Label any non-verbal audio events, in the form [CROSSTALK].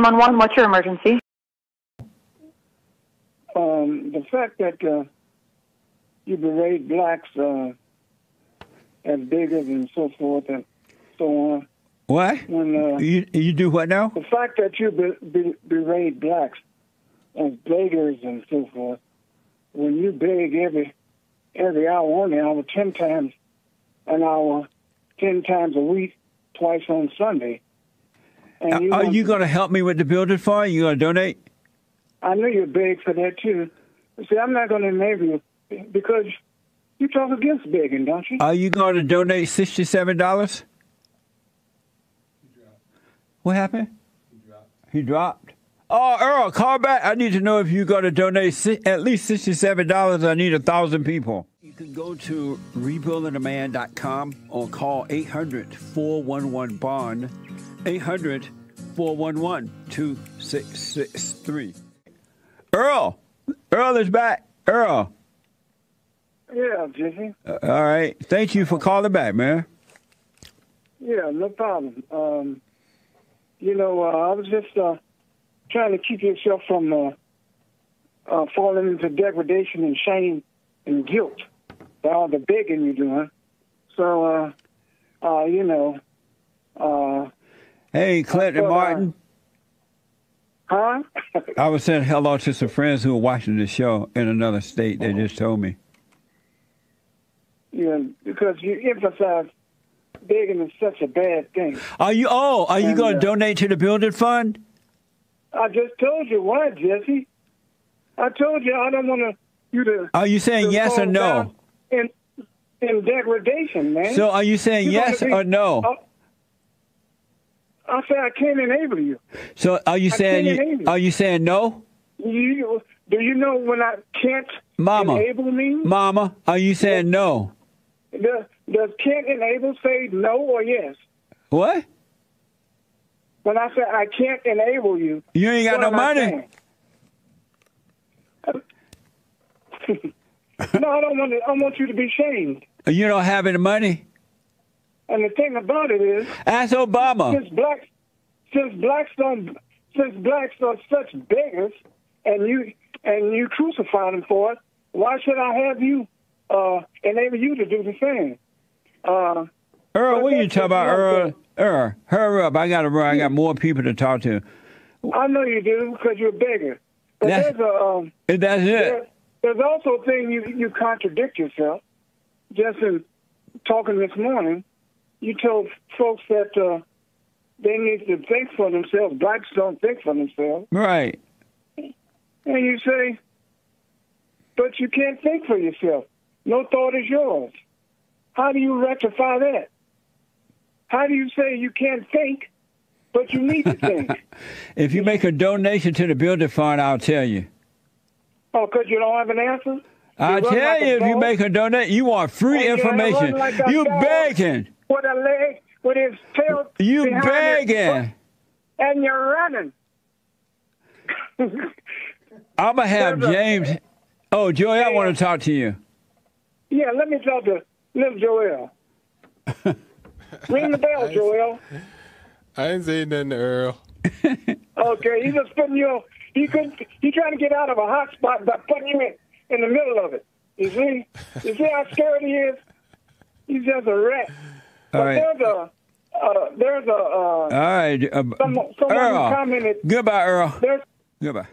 911, what's your emergency? Um, the fact that uh, you berate blacks uh, as bigots and so forth and so on. What? When uh, You you do what now? the fact that you be, be, berate blacks as beggars and so forth, when you beg every every hour, only hour, ten times an hour, ten times a week, twice on Sunday. And Are you going to help me with the building fund? You going to donate? I know you're beg for that too. See, I'm not going to enable you because you talk against begging, don't you? Are you going to donate sixty-seven dollars? What happened? He dropped. Oh, Earl, call back. I need to know if you're going to donate si- at least sixty-seven dollars. I need a thousand people. You can go to rebuildingaman.com or call 800-411 bond 800-411-2663. Earl, Earl is back. Earl. Yeah, Jesse. Uh, all right. Thank you for calling back, man. Yeah, no problem. Um, you know, uh, I was just uh, trying to keep yourself from uh, uh, falling into degradation and shame and guilt by all the begging you're doing. So, uh, uh, you know, uh, Hey, Clinton uh, Martin. huh? [LAUGHS] I was saying hello to some friends who are watching the show in another state. They just told me. yeah, because you emphasize begging is such a bad thing. Are you? Oh, are you And, going uh, to donate to the building fund? I just told you why, Jesse. I told you I don't want to you to. Are you saying yes or no? In in degradation, man. So are you saying You're yes be- or no? I, say I can't enable you. So are you I saying you, you. are you saying no, You do you know when I can't Mama? enable me? Mama, are you saying no? Does, does can't enable say no or yes? What? When I say I can't enable you, You ain't got no money. [LAUGHS] no, I don't want to. I want you to be shamed. You don't have any money. And the thing about it is, Ask Obama. since blacks, since blacks don't, since blacks are such beggars, and you and you crucify them for it, why should I have you uh, enable you to do the same? Uh, Earl, what are you talking about, Earl? Earl, hurry up! I got to run. I got more people to talk to. I know you do because you're a beggar. But That's- there's a um, That's it. there, there's also a thing you you contradict yourself. Just in talking this morning, you tell folks that uh, they need to think for themselves. Blacks don't think for themselves. Right. And you say, but you can't think for yourself. No thought is yours. How do you rectify that? How do you say you can't think, but you need to think? [LAUGHS] If you make a donation to the building fund, I'll tell you. oh, because you don't have an answer? I'll tell like you if you make a donation. You want free And information. like you begging. With a leg, with his tail You begging. and you're running. [LAUGHS] I'm gonna have There's a- James. Oh, Joey, I want to talk to you. yeah, let me talk to little Joel. [LAUGHS] Ring the bell, Joel. [LAUGHS] I ain't saying nothing to Earl. Okay, he's just putting you. He could. He trying to get out of a hot spot by putting you in in the middle of it. You see? You see how scared he is? He's just a rat. All right. there's a. Uh, there's a. Uh, All right. Uh, Some- someone Earl. commented- Goodbye, Earl. Goodbye.